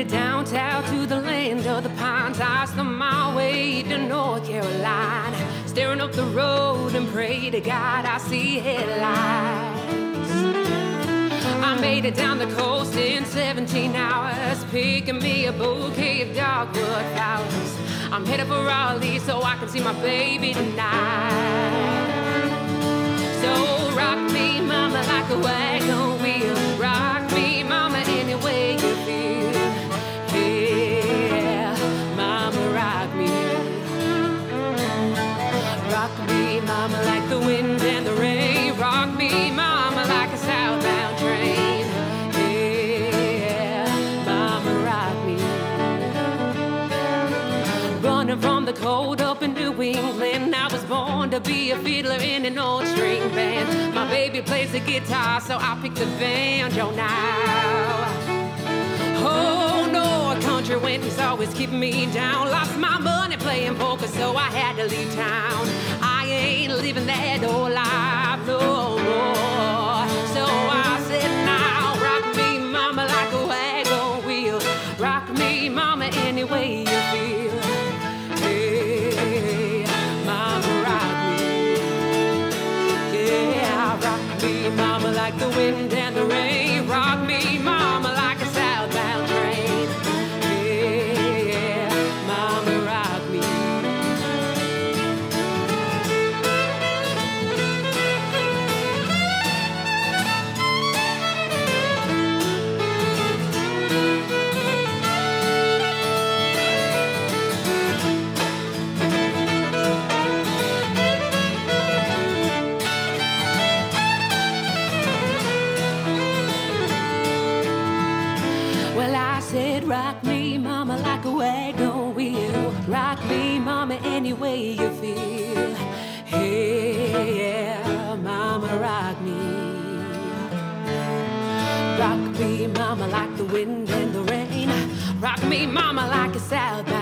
out to the land of the pines. I slum my way to North Carolina, staring up the road and pray to God I see headlights. I made it down the coast in 17 hours, picking me a bouquet of dogwood flowers. I'm headed for Raleigh so I can see my baby tonight. So rock me, mama, like a wagon Rock me, mama, like the wind and the rain. Rock me, mama, like a southbound train. Yeah, mama, rock me. Running from the cold up in New England. I was born to be a fiddler in an old string band. My baby plays the guitar, so I picked the banjo now. Oh no, a country winter's always keeping me down. Lost my money playing poker, so I had to leave town. Living that old life no more. So I said, now rock me, mama, like a wagon wheel. Rock me, mama, any way you feel. Hey, mama, rock me. Yeah, rock me, mama, like the wind and the rain. Said, rock me, mama, like a wagon wheel. Rock me, mama, any way you feel. Hey, yeah, mama, rock me. Rock me, mama, like the wind and the rain. Rock me, mama, like a southbound